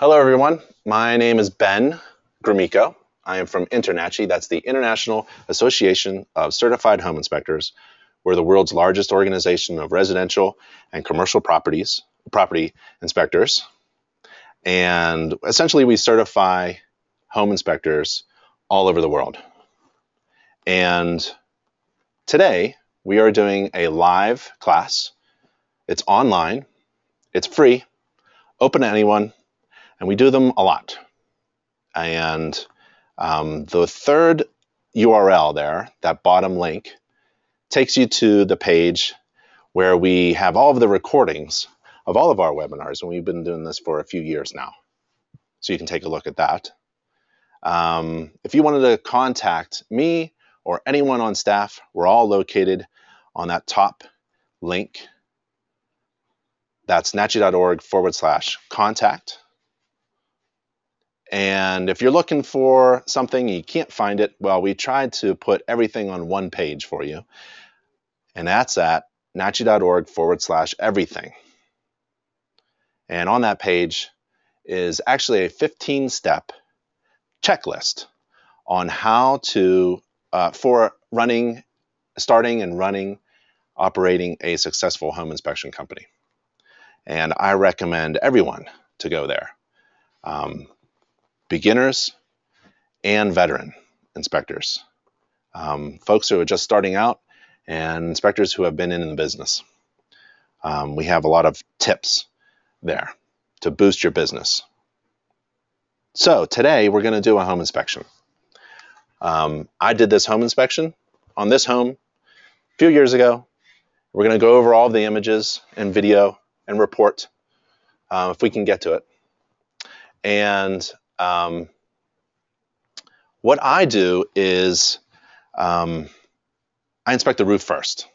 Hello, everyone. My name is Ben Gromicko. I am from InterNACHI. That's the International Association of Certified Home Inspectors. We're the world's largest organization of residential and commercial properties, property inspectors. And essentially, we certify home inspectors all over the world. And today, we are doing a live class. It's online, it's free, open to anyone and we do them a lot. And um, the third URL there, that bottom link, takes you to the page where we have all of the recordings of all of our webinars, and we've been doing this for a few years now. So you can take a look at that. Um, if you wanted to contact me or anyone on staff, we're all located on that top link. That's nachi.org forward slash contact. And if you're looking for something you can't find it, well, we tried to put everything on one page for you. And that's at nachi.org forward slash everything. And on that page is actually a 15 step checklist on how to, uh, for running, starting and running, operating a successful home inspection company. And I recommend everyone to go there. Um, beginners and veteran inspectors, um, folks who are just starting out, and inspectors who have been in the business. Um, we have a lot of tips there to boost your business. So today we're going to do a home inspection. Um, I did this home inspection on this home a few years ago. We're going to go over all the images and video and report uh, if we can get to it. And um, what I do is um, I inspect the roof first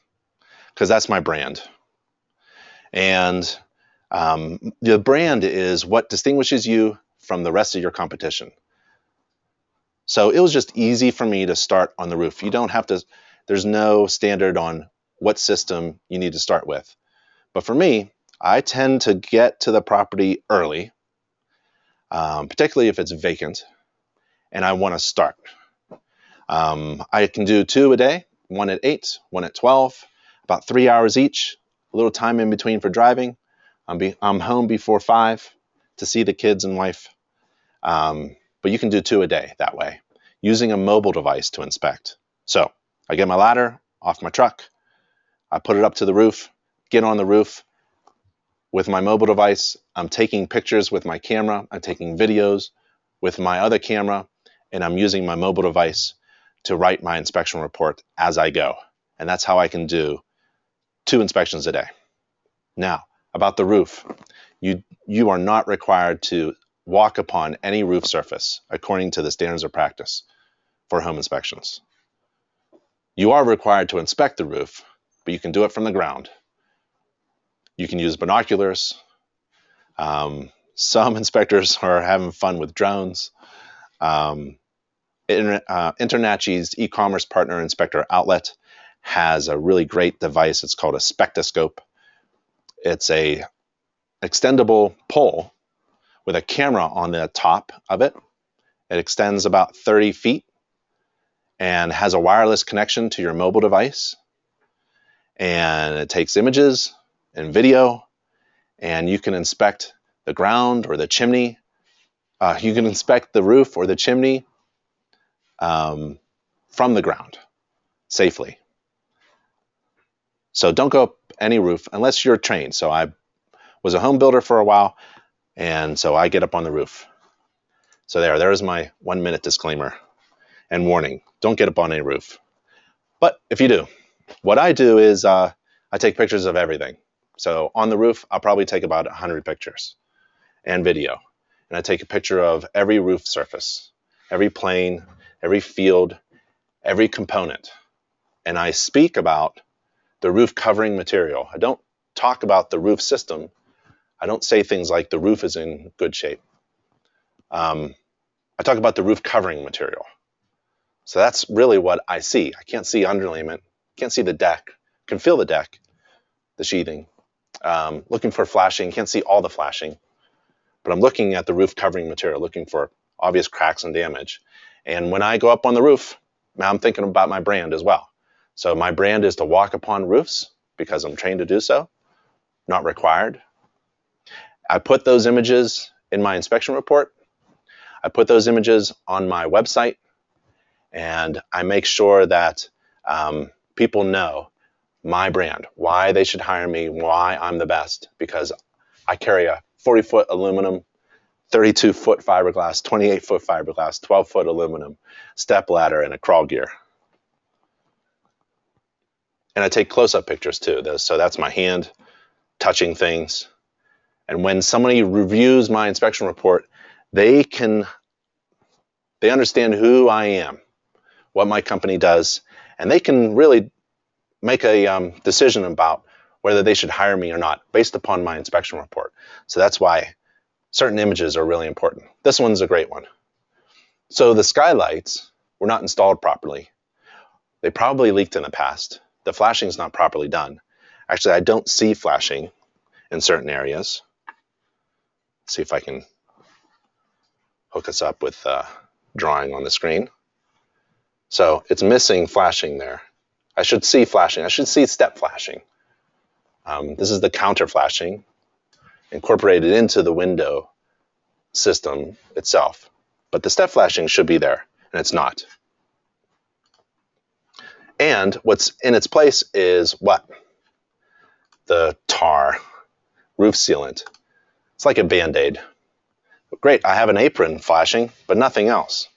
because that's my brand. And um, the brand is what distinguishes you from the rest of your competition. So it was just easy for me to start on the roof. You don't have to, there's no standard on what system you need to start with. But for me, I tend to get to the property early um, particularly if it's vacant and I want to start. Um, I can do two a day, one at 8, one at 12, about three hours each, a little time in between for driving. I'm, be, I'm home before 5 to see the kids and wife. Um, but you can do two a day that way, using a mobile device to inspect. So I get my ladder off my truck, I put it up to the roof, get on the roof, with my mobile device. I'm taking pictures with my camera. I'm taking videos with my other camera, and I'm using my mobile device to write my inspection report as I go. And that's how I can do two inspections a day. Now, about the roof, you, you are not required to walk upon any roof surface according to the standards of practice for home inspections. You are required to inspect the roof, but you can do it from the ground you can use binoculars. Um, some inspectors are having fun with drones. Um, uh, InterNACHI's e-commerce partner inspector outlet has a really great device. It's called a spectoscope. It's a extendable pole with a camera on the top of it. It extends about 30 feet and has a wireless connection to your mobile device. And it takes images, and video, and you can inspect the ground or the chimney. Uh, you can inspect the roof or the chimney um, from the ground safely. So don't go up any roof unless you're trained. So I was a home builder for a while, and so I get up on the roof. So there, there is my one minute disclaimer and warning. Don't get up on any roof. But if you do, what I do is uh, I take pictures of everything. So on the roof, I'll probably take about 100 pictures and video. And I take a picture of every roof surface, every plane, every field, every component. And I speak about the roof covering material. I don't talk about the roof system. I don't say things like the roof is in good shape. Um, I talk about the roof covering material. So that's really what I see. I can't see underlayment, can't see the deck, can feel the deck, the sheathing, um, looking for flashing. Can't see all the flashing. but I'm looking at the roof covering material, looking for obvious cracks and damage. And when I go up on the roof, now I'm thinking about my brand as well. So my brand is to walk upon roofs because I'm trained to do so, not required. I put those images in my inspection report. I put those images on my website and I make sure that um, people know my brand, why they should hire me, why I'm the best, because I carry a 40 foot aluminum, 32 foot fiberglass, 28 foot fiberglass, 12 foot aluminum, step ladder, and a crawl gear. And I take close up pictures too. So that's my hand touching things. And when somebody reviews my inspection report, they can they understand who I am, what my company does, and they can really make a um, decision about whether they should hire me or not based upon my inspection report. So that's why certain images are really important. This one's a great one. So the skylights were not installed properly. They probably leaked in the past. The flashing is not properly done. Actually, I don't see flashing in certain areas. Let's see if I can hook us up with uh, drawing on the screen. So it's missing flashing there. I should see flashing. I should see step flashing. Um, this is the counter flashing incorporated into the window system itself. But the step flashing should be there, and it's not. And what's in its place is what? The tar roof sealant. It's like a band aid. Great, I have an apron flashing, but nothing else.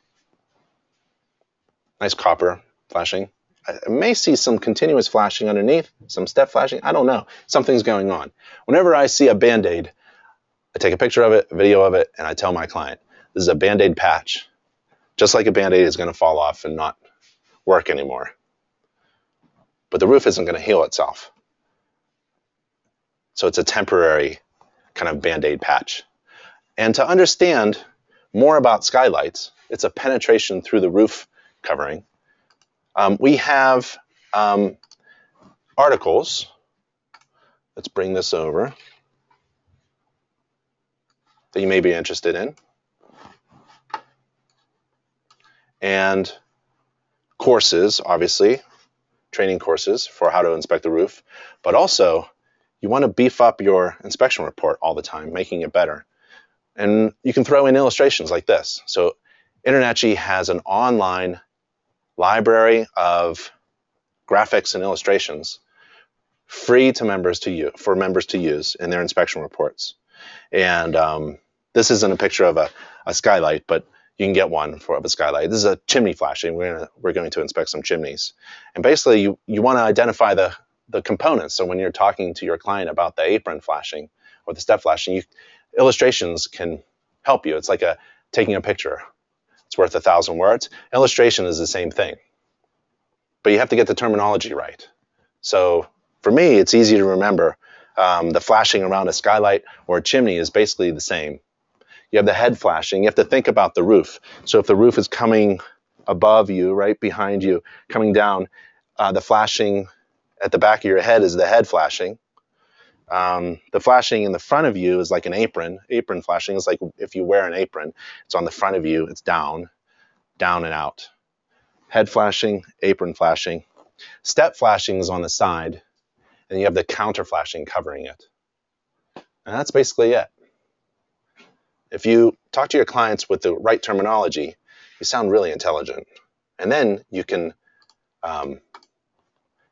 Nice copper flashing. I may see some continuous flashing underneath, some step flashing. I don't know. Something's going on. Whenever I see a band aid, I take a picture of it, a video of it, and I tell my client, this is a band aid patch. Just like a band aid is going to fall off and not work anymore. But the roof isn't going to heal itself. So it's a temporary kind of band aid patch. And to understand more about skylights, it's a penetration through the roof covering um, we have um, articles. Let's bring this over that you may be interested in. And courses, obviously, training courses for how to inspect the roof, but also you want to beef up your inspection report all the time, making it better. And you can throw in illustrations like this. So InterNACHI has an online library of graphics and illustrations free to members to use, for members to use in their inspection reports. And um, this isn't a picture of a, a, skylight, but you can get one for of a skylight. This is a chimney flashing. We're gonna, we're going to inspect some chimneys, and basically you you want to identify the the components. So when you're talking to your client about the apron flashing or the step flashing, you, illustrations can help you. It's like a taking a picture it's worth a thousand words. Illustration is the same thing, but you have to get the terminology right. So for me, it's easy to remember. Um, the flashing around a skylight or a chimney is basically the same. You have the head flashing. You have to think about the roof. So if the roof is coming above you, right behind you, coming down, uh, the flashing at the back of your head is the head flashing. Um, the flashing in the front of you is like an apron. Apron flashing is like if you wear an apron, it's on the front of you, it's down, down and out. Head flashing, apron flashing. Step flashing is on the side, and you have the counter flashing covering it. And that's basically it. If you talk to your clients with the right terminology, you sound really intelligent. And then you can um,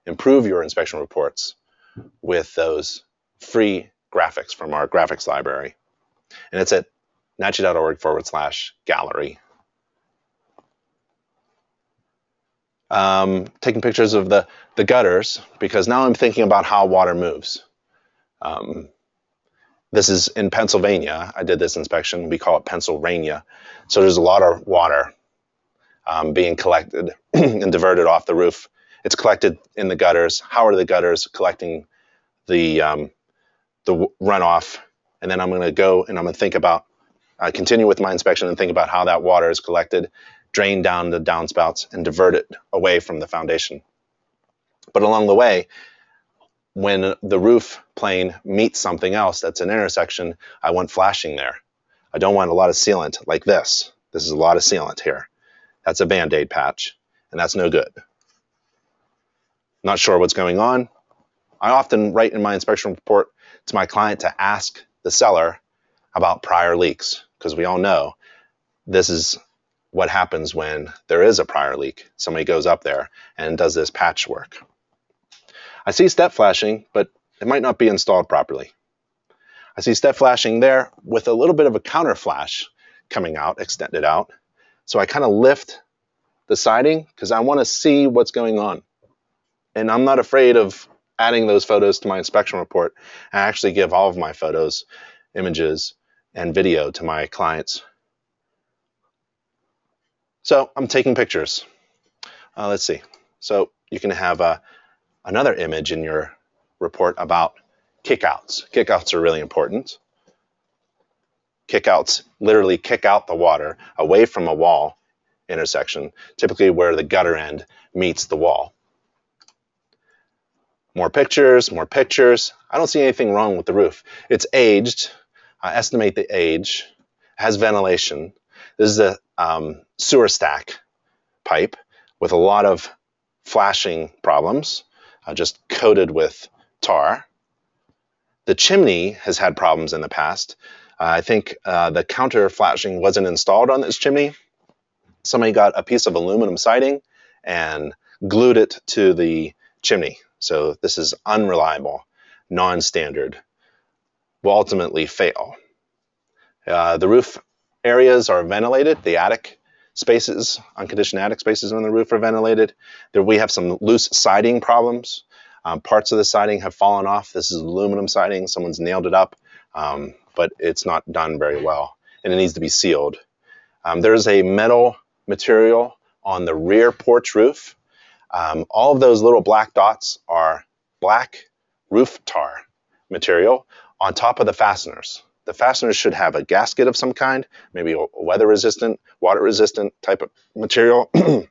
improve your inspection reports with those free graphics from our graphics library. And it's at nachi.org forward slash gallery. Um, taking pictures of the, the gutters because now I'm thinking about how water moves. Um, this is in Pennsylvania. I did this inspection. We call it Pennsylvania. So there's a lot of water um, being collected and diverted off the roof. It's collected in the gutters. How are the gutters collecting the um, the runoff, and then I'm going to go and I'm going to think about, uh, continue with my inspection and think about how that water is collected, drain down the downspouts, and divert it away from the foundation. But along the way, when the roof plane meets something else that's an intersection, I want flashing there. I don't want a lot of sealant like this. This is a lot of sealant here. That's a Band-Aid patch, and that's no good. Not sure what's going on. I often write in my inspection report to my client to ask the seller about prior leaks, because we all know this is what happens when there is a prior leak. Somebody goes up there and does this patchwork. I see step flashing, but it might not be installed properly. I see step flashing there with a little bit of a counter flash coming out, extended out. So I kind of lift the siding because I want to see what's going on. And I'm not afraid of adding those photos to my inspection report. I actually give all of my photos, images, and video to my clients. So I'm taking pictures. Uh, let's see. So you can have uh, another image in your report about kickouts. Kickouts are really important. Kickouts literally kick out the water away from a wall intersection, typically where the gutter end meets the wall. More pictures, more pictures. I don't see anything wrong with the roof. It's aged. I estimate the age. It Has ventilation. This is a um, sewer stack pipe with a lot of flashing problems, uh, just coated with tar. The chimney has had problems in the past. Uh, I think uh, the counter flashing wasn't installed on this chimney. Somebody got a piece of aluminum siding and glued it to the chimney. So this is unreliable, non-standard, will ultimately fail. Uh, the roof areas are ventilated. The attic spaces, unconditioned attic spaces on the roof are ventilated. There we have some loose siding problems. Um, parts of the siding have fallen off. This is aluminum siding. Someone's nailed it up, um, but it's not done very well, and it needs to be sealed. Um, there's a metal material on the rear porch roof. Um, all of those little black dots are black roof tar material on top of the fasteners. The fasteners should have a gasket of some kind, maybe a weather resistant, water resistant type of material.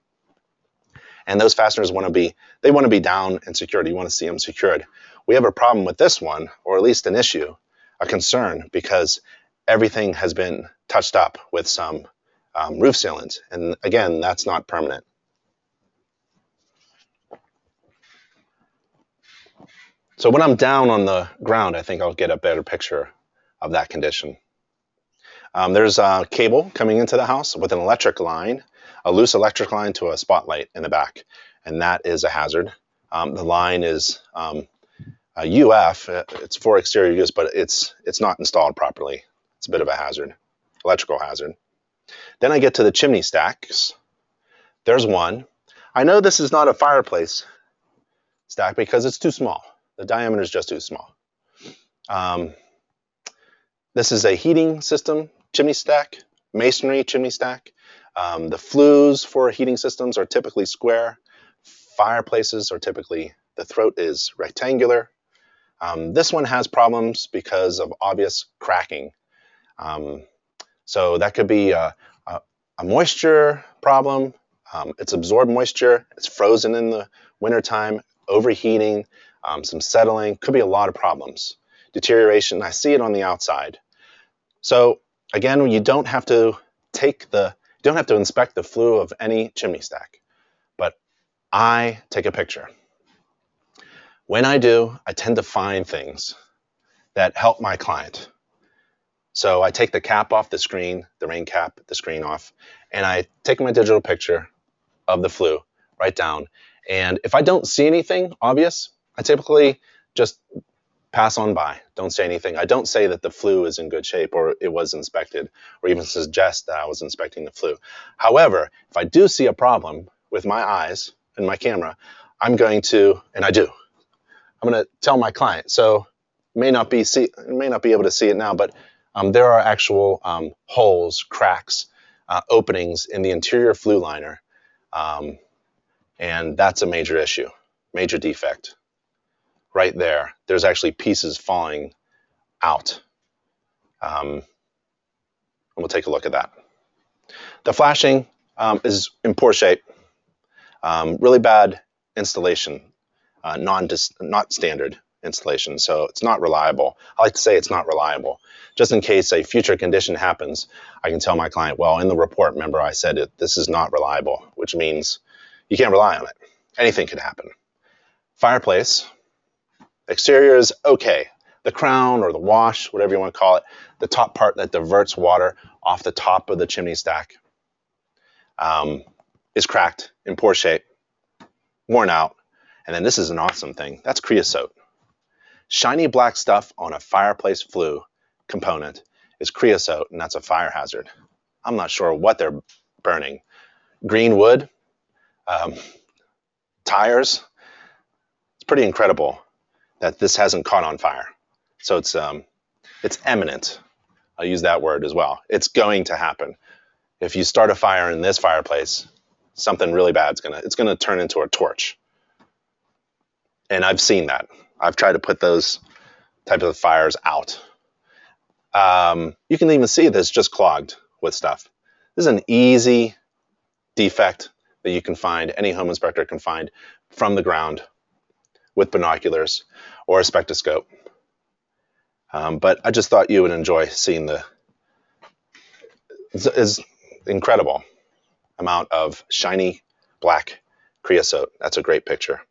and those fasteners want to be they want to be down and secured you want to see them secured we have a problem with this one or at least an issue a concern because everything has been touched up with some um, roof sealant and again that's not permanent so when i'm down on the ground i think i'll get a better picture of that condition um, there's a cable coming into the house with an electric line a loose electric line to a spotlight in the back, and that is a hazard. Um, the line is um, a UF. It's for exterior use, but it's it's not installed properly. It's a bit of a hazard, electrical hazard. Then I get to the chimney stacks. There's one. I know this is not a fireplace stack because it's too small. The diameter is just too small. Um, this is a heating system chimney stack, masonry chimney stack. Um, the flues for heating systems are typically square. Fireplaces are typically, the throat is rectangular. Um, this one has problems because of obvious cracking. Um, so that could be a, a, a moisture problem. Um, it's absorbed moisture. It's frozen in the wintertime, overheating, um, some settling. Could be a lot of problems. Deterioration, I see it on the outside. So again, you don't have to take the you don't have to inspect the flue of any chimney stack, but I take a picture. When I do, I tend to find things that help my client. So I take the cap off the screen, the rain cap, the screen off, and I take my digital picture of the flue right down. And if I don't see anything obvious, I typically just pass on by. Don't say anything. I don't say that the flue is in good shape or it was inspected or even suggest that I was inspecting the flue. However, if I do see a problem with my eyes and my camera, I'm going to, and I do, I'm going to tell my client. So may not be see, may not be able to see it now, but um, there are actual um, holes, cracks, uh, openings in the interior flue liner, um, and that's a major issue, major defect right there, there's actually pieces falling out. Um, and we'll take a look at that. The flashing um, is in poor shape, um, really bad installation, uh, non not standard installation, so it's not reliable. I like to say it's not reliable. Just in case a future condition happens, I can tell my client, well, in the report, remember I said it, this is not reliable, which means you can't rely on it. Anything could happen. Fireplace, exterior is okay. The crown or the wash, whatever you want to call it, the top part that diverts water off the top of the chimney stack um, is cracked, in poor shape, worn out. And then this is an awesome thing. That's creosote. Shiny black stuff on a fireplace flue component is creosote, and that's a fire hazard. I'm not sure what they're burning. Green wood, um, tires. It's pretty incredible that this hasn't caught on fire. So it's um, it's imminent. I'll use that word as well. It's going to happen. If you start a fire in this fireplace, something really bad's gonna it's gonna turn into a torch. And I've seen that. I've tried to put those types of fires out. Um, you can even see this just clogged with stuff. This is an easy defect that you can find, any home inspector can find from the ground with binoculars or a spectroscope. Um, but I just thought you would enjoy seeing the is incredible amount of shiny black creosote. That's a great picture.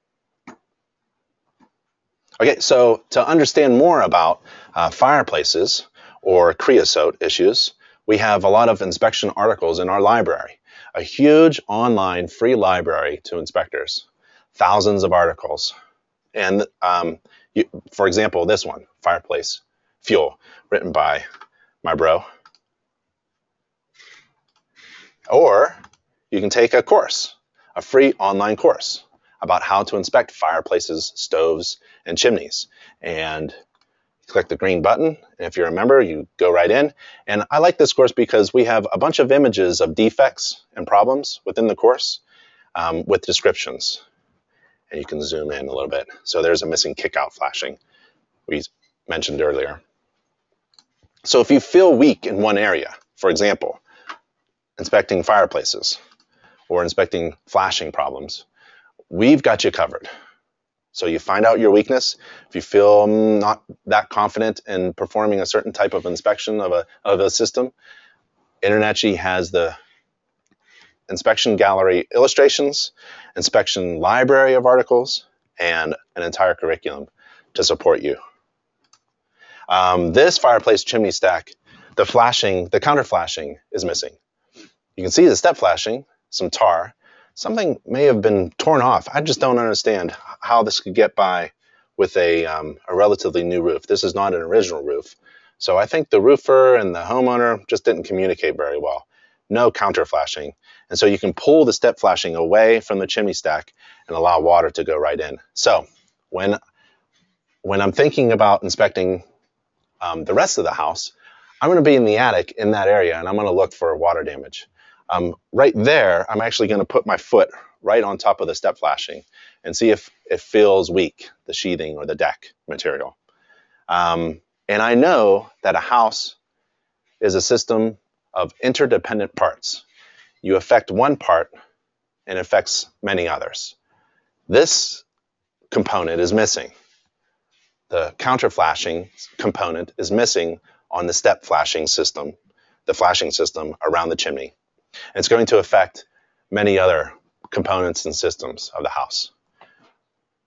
Okay, so to understand more about uh, fireplaces or creosote issues, we have a lot of inspection articles in our library, a huge online free library to inspectors, thousands of articles. And um, you, for example, this one, Fireplace Fuel, written by my bro. Or you can take a course, a free online course about how to inspect fireplaces, stoves, and chimneys. And click the green button. And if you're a member, you go right in. And I like this course because we have a bunch of images of defects and problems within the course um, with descriptions. And you can zoom in a little bit. So there's a missing kickout flashing we mentioned earlier. So if you feel weak in one area, for example, inspecting fireplaces or inspecting flashing problems, we've got you covered. So you find out your weakness. If you feel mm, not that confident in performing a certain type of inspection of a, of a system, InterNACHI has the inspection gallery illustrations, inspection library of articles, and an entire curriculum to support you. Um, this fireplace chimney stack, the flashing, the counter flashing is missing. You can see the step flashing, some tar, something may have been torn off. I just don't understand how this could get by with a, um, a relatively new roof. This is not an original roof. So I think the roofer and the homeowner just didn't communicate very well. No counter flashing. And so you can pull the step flashing away from the chimney stack and allow water to go right in. So when, when I'm thinking about inspecting um, the rest of the house, I'm going to be in the attic in that area and I'm going to look for water damage. Um, right there, I'm actually going to put my foot right on top of the step flashing and see if it feels weak, the sheathing or the deck material. Um, and I know that a house is a system of interdependent parts. You affect one part and affects many others. This component is missing. The counter flashing component is missing on the step flashing system, the flashing system around the chimney. And it's going to affect many other components and systems of the house.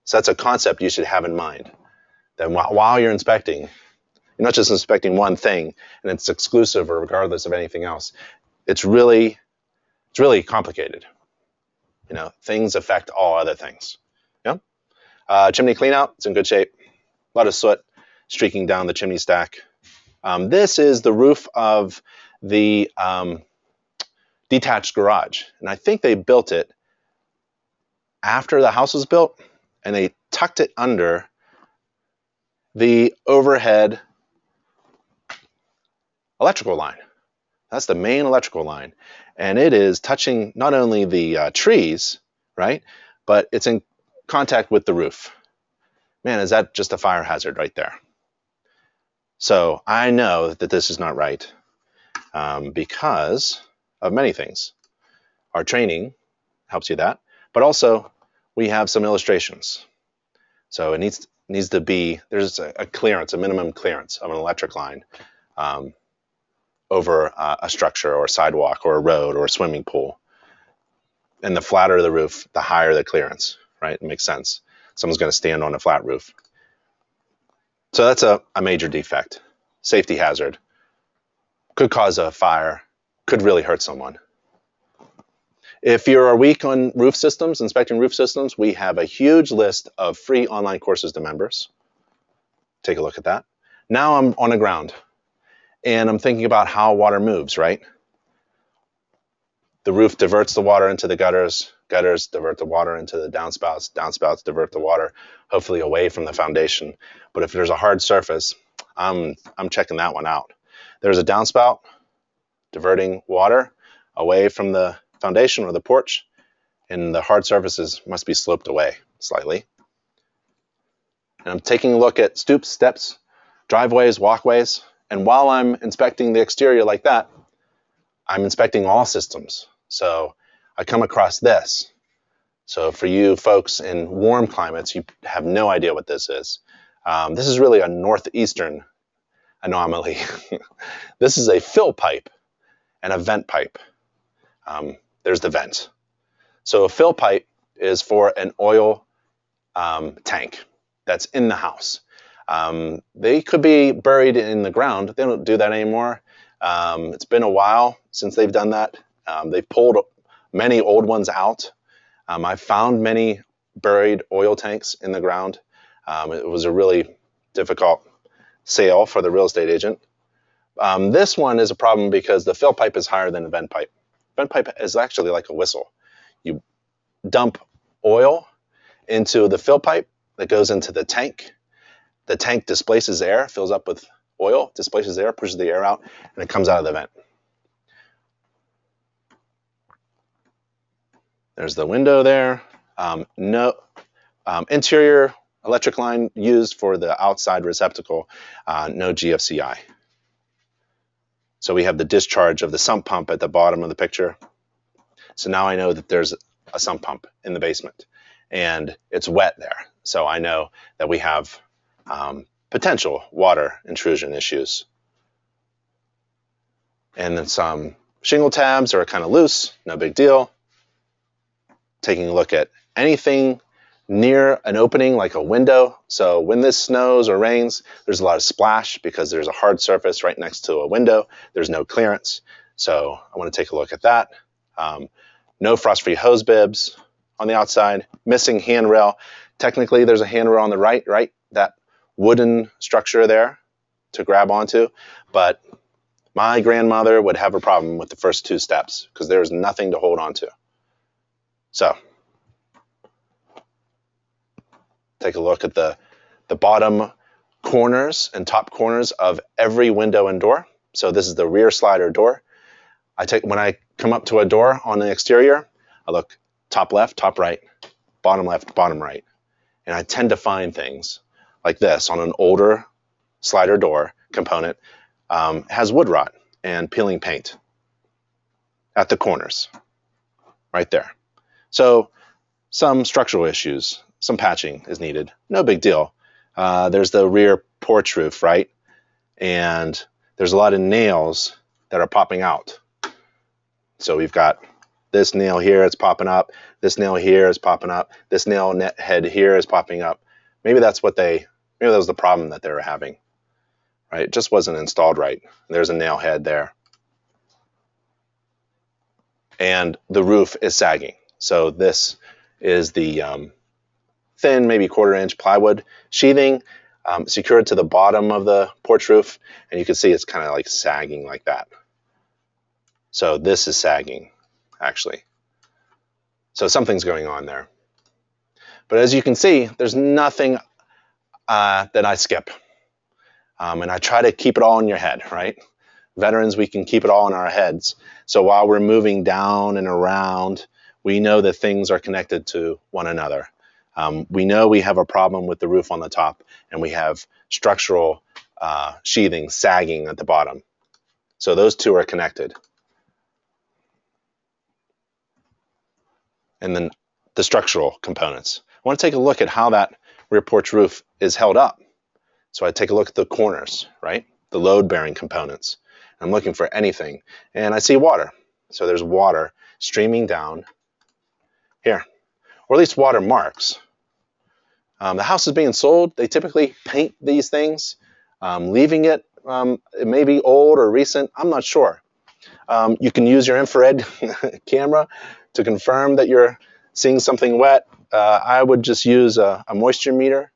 So that's a concept you should have in mind. That while you're inspecting, you're not just inspecting one thing and it's exclusive or regardless of anything else. It's really, it's really complicated. You know, things affect all other things. Yeah. Uh, chimney cleanout, it's in good shape. A lot of soot streaking down the chimney stack. Um, this is the roof of the um, detached garage. And I think they built it after the house was built and they tucked it under the overhead electrical line. That's the main electrical line. And it is touching not only the uh, trees, right, but it's in contact with the roof. Man, is that just a fire hazard right there? So I know that this is not right um, because of many things. Our training helps you that, but also we have some illustrations. So it needs needs to be there's a, a clearance, a minimum clearance of an electric line um, over uh, a structure or a sidewalk or a road or a swimming pool. And the flatter the roof, the higher the clearance, right? It makes sense. Someone's going to stand on a flat roof. So that's a, a major defect, safety hazard. Could cause a fire, could really hurt someone. If you're weak on roof systems, inspecting roof systems, we have a huge list of free online courses to members. Take a look at that. Now I'm on the ground and I'm thinking about how water moves, right? The roof diverts the water into the gutters, gutters divert the water into the downspouts, downspouts divert the water hopefully away from the foundation. But if there's a hard surface, I'm I'm checking that one out. There's a downspout diverting water away from the foundation or the porch, and the hard surfaces must be sloped away slightly. And I'm taking a look at stoops, steps, driveways, walkways, and while I'm inspecting the exterior like that, I'm inspecting all systems. So I come across this. So for you folks in warm climates, you have no idea what this is. Um, this is really a northeastern anomaly. this is a fill pipe and a vent pipe. Um, there's the vent. So a fill pipe is for an oil um, tank that's in the house. Um, they could be buried in the ground. They don't do that anymore. Um, it's been a while since they've done that. Um, they've pulled many old ones out. Um, I've found many buried oil tanks in the ground. Um, it was a really difficult sale for the real estate agent. this one is a problem because the fill pipe is higher than the vent pipe. Vent pipe is actually like a whistle. You dump oil into the fill pipe that goes into the tank. The tank displaces air, fills up with oil, displaces air, pushes the air out, and it comes out of the vent. There's the window there. Um, no um, interior electric line used for the outside receptacle, uh, no GFCI. So we have the discharge of the sump pump at the bottom of the picture. So now I know that there's a sump pump in the basement and it's wet there. So I know that we have um, potential water intrusion issues. And then some shingle tabs are kind of loose, no big deal. Taking a look at anything near an opening like a window. So when this snows or rains, there's a lot of splash because there's a hard surface right next to a window. There's no clearance. So I want to take a look at that. Um, no frost-free hose bibs on the outside, missing handrail. Technically, there's a handrail on the right, right? That wooden structure there to grab onto. But my grandmother would have a problem with the first two steps because there's nothing to hold onto. So Take a look at the, the bottom corners and top corners of every window and door. So this is the rear slider door. I take when I come up to a door on the exterior, I look top left, top right, bottom left, bottom right. And I tend to find things like this on an older slider door component um, has wood rot and peeling paint at the corners right there. So some structural issues some patching is needed. No big deal. Uh, there's the rear porch roof, right? And there's a lot of nails that are popping out. So we've got this nail here, it's popping up. This nail here is popping up. This nail net head here is popping up. Maybe that's what they, maybe that was the problem that they were having, right? It just wasn't installed right. There's a nail head there. And the roof is sagging. So this is the, um, thin, maybe quarter inch plywood sheathing um, secured to the bottom of the porch roof. And you can see it's kind of like sagging like that. So this is sagging, actually. So something's going on there. But as you can see, there's nothing uh, that I skip. Um, and I try to keep it all in your head, right? Veterans, we can keep it all in our heads. So while we're moving down and around, we know that things are connected to one another. Um, we know we have a problem with the roof on the top and we have structural uh, sheathing sagging at the bottom. So those two are connected. And then the structural components. I want to take a look at how that rear porch roof is held up. So I take a look at the corners, right? The load bearing components. I'm looking for anything and I see water. So there's water streaming down here, or at least water marks. Um, the house is being sold. They typically paint these things, um, leaving it, um, it may be old or recent. I'm not sure. Um, you can use your infrared camera to confirm that you're seeing something wet. Uh, I would just use a, a moisture meter,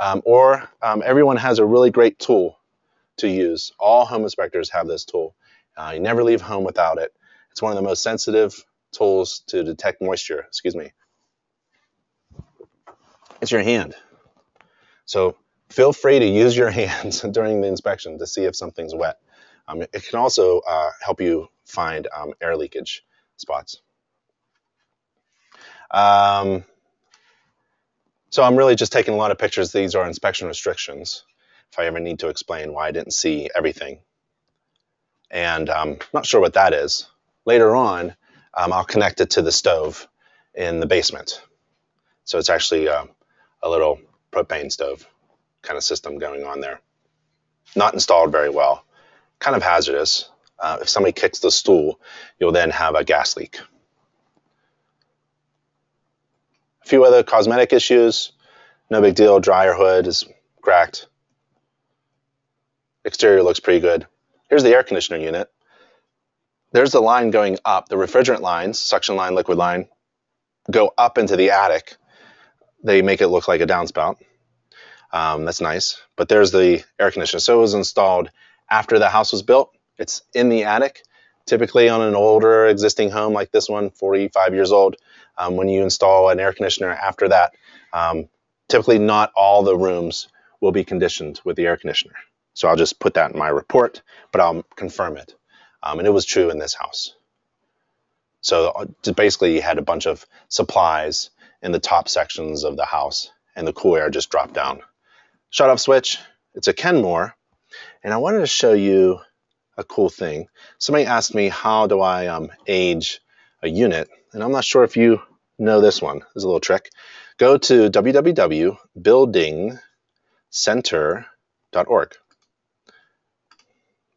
um, or um, everyone has a really great tool to use. All home inspectors have this tool. Uh, you never leave home without it. It's one of the most sensitive tools to detect moisture. Excuse me. It's your hand. So feel free to use your hands during the inspection to see if something's wet. Um, it can also uh, help you find um, air leakage spots. Um, so I'm really just taking a lot of pictures. These are inspection restrictions if I ever need to explain why I didn't see everything. And I'm um, not sure what that is. Later on, um, I'll connect it to the stove in the basement. So it's actually uh, a little propane stove kind of system going on there. Not installed very well, kind of hazardous. Uh, if somebody kicks the stool, you'll then have a gas leak. A few other cosmetic issues, no big deal. Dryer hood is cracked. Exterior looks pretty good. Here's the air conditioner unit. There's the line going up. The refrigerant lines, suction line, liquid line, go up into the attic. They make it look like a downspout. Um, that's nice. But there's the air conditioner. So it was installed after the house was built. It's in the attic. Typically on an older existing home like this one, 45 years old, um, when you install an air conditioner after that, um, typically not all the rooms will be conditioned with the air conditioner. So I'll just put that in my report, but I'll confirm it. Um, and it was true in this house. So uh, basically, you had a bunch of supplies in the top sections of the house, and the cool air just dropped down. Shut off switch, it's a Kenmore, and I wanted to show you a cool thing. Somebody asked me, how do I um, age a unit? And I'm not sure if you know this one. There's a little trick. Go to www.buildingcenter.org.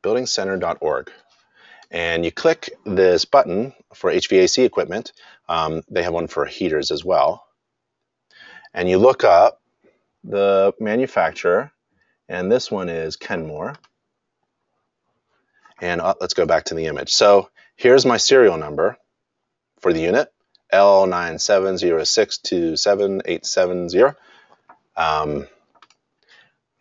Buildingcenter.org. And you click this button for HVAC equipment. Um, they have one for heaters as well. And you look up the manufacturer, and this one is Kenmore. And uh, let's go back to the image. So here's my serial number for the unit, L970627870. Um,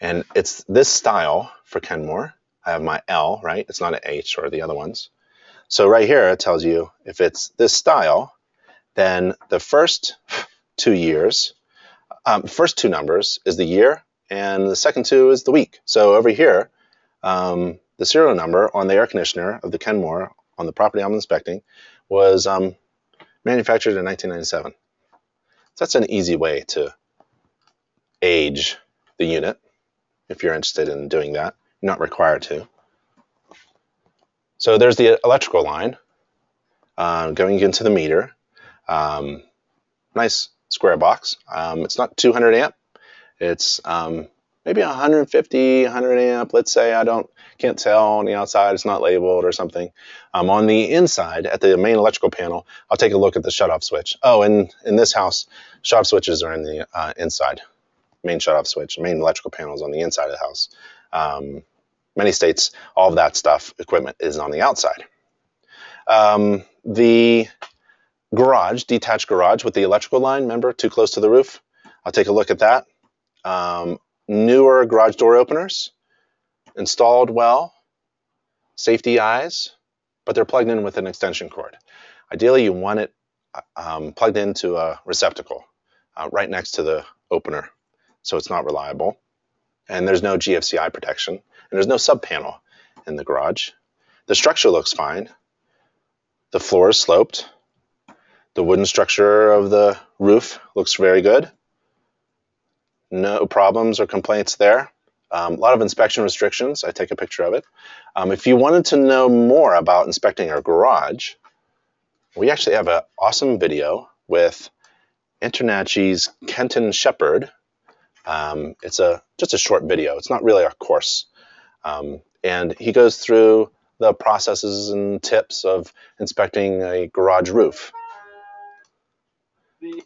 and it's this style for Kenmore. I have my L, right? It's not an H or the other ones. So right here, it tells you if it's this style, then the first two years, um, first two numbers is the year, and the second two is the week. So over here, um, the serial number on the air conditioner of the Kenmore on the property I'm inspecting was um, manufactured in 1997. So that's an easy way to age the unit if you're interested in doing that. You're not required to. So there's the electrical line uh, going into the meter. Um, nice square box. Um, it's not 200 amp. It's um, maybe 150, 100 amp. Let's say I don't can't tell on the outside. It's not labeled or something. Um, on the inside, at the main electrical panel, I'll take a look at the shutoff switch. Oh, and in this house, shutoff switches are in the uh, inside. Main shutoff switch, main electrical panels on the inside of the house. Um, many states, all of that stuff, equipment is on the outside. Um, the garage, detached garage with the electrical line, remember, too close to the roof. I'll take a look at that. Um, newer garage door openers, installed well, safety eyes, but they're plugged in with an extension cord. Ideally, you want it um, plugged into a receptacle uh, right next to the opener, so it's not reliable. And there's no GFCI protection, and there's no sub panel in the garage. The structure looks fine. The floor is sloped. The wooden structure of the roof looks very good. No problems or complaints there. Um, a lot of inspection restrictions. I take a picture of it. Um, if you wanted to know more about inspecting our garage, we actually have an awesome video with InterNACHI's Kenton Shepard, Um, it's a just a short video. It's not really a course. Um, and he goes through the processes and tips of inspecting a garage roof.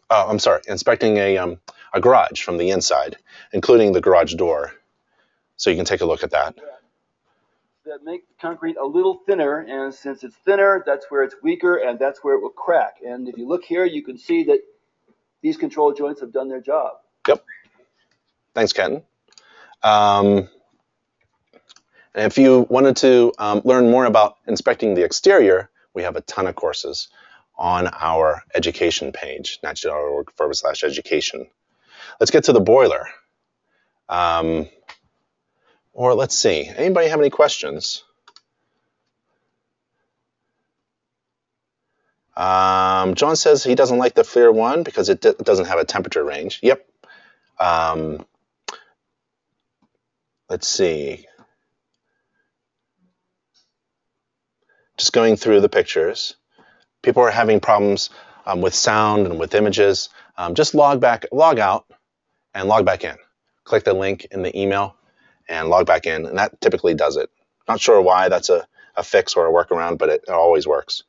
Oh, I'm sorry, inspecting a, um, a garage from the inside, including the garage door. So you can take a look at that. That make concrete a little thinner, and since it's thinner, that's where it's weaker, and that's where it will crack. And if you look here, you can see that these control joints have done their job. Yep. Thanks, Kenton. Um, and if you wanted to um, learn more about inspecting the exterior, we have a ton of courses on our education page, nachi.org forward slash education. Let's get to the boiler. Um, or let's see, anybody have any questions? Um, John says he doesn't like the FLIR one because it doesn't have a temperature range. Yep. Um, let's see. Just going through the pictures people are having problems um, with sound and with images, um, just log back, log out, and log back in. Click the link in the email and log back in, and that typically does it. Not sure why that's a, a fix or a workaround, but it, it always works.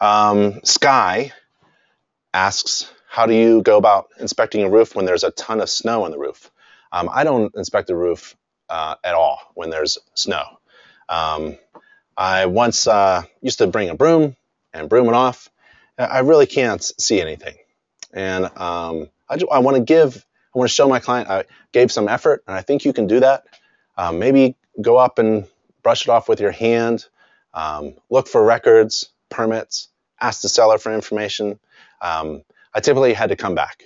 Um, Sky asks, how do you go about inspecting a roof when there's a ton of snow on the roof? Um, I don't inspect the roof uh, at all when there's snow. Um, I once uh, used to bring a broom and broom it off. I really can't see anything. And um, I, I want to give, I want to show my client I gave some effort, and I think you can do that. Um, maybe go up and brush it off with your hand. Um, look for records, permits, ask the seller for information. Um, I typically had to come back.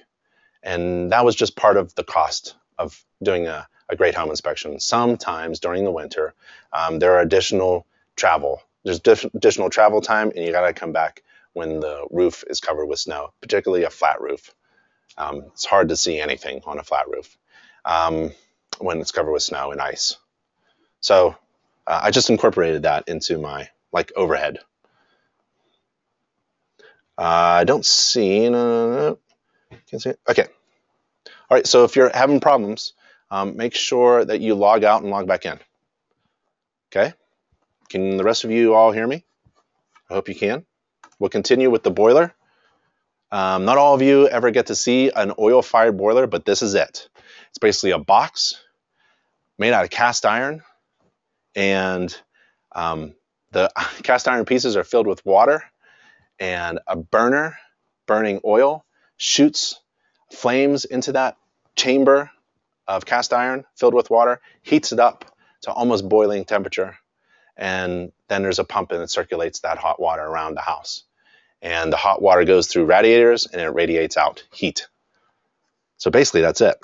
And that was just part of the cost of doing a, a great home inspection. Sometimes during the winter, um, there are additional travel. There's additional travel time, and you got to come back when the roof is covered with snow, particularly a flat roof. Um, it's hard to see anything on a flat roof um, when it's covered with snow and ice. So uh, I just incorporated that into my like overhead. Uh, I don't see. No, Can't see it? Okay. All right. So if you're having problems, um, make sure that you log out and log back in. Okay. Can the rest of you all hear me? I hope you can. We'll continue with the boiler. Um, not all of you ever get to see an oil-fired boiler, but this is it. It's basically a box made out of cast iron, and um, the cast iron pieces are filled with water, and a burner burning oil shoots flames into that chamber of cast iron filled with water, heats it up to almost boiling temperature, and then there's a pump and it circulates that hot water around the house. And the hot water goes through radiators and it radiates out heat. So basically, that's it.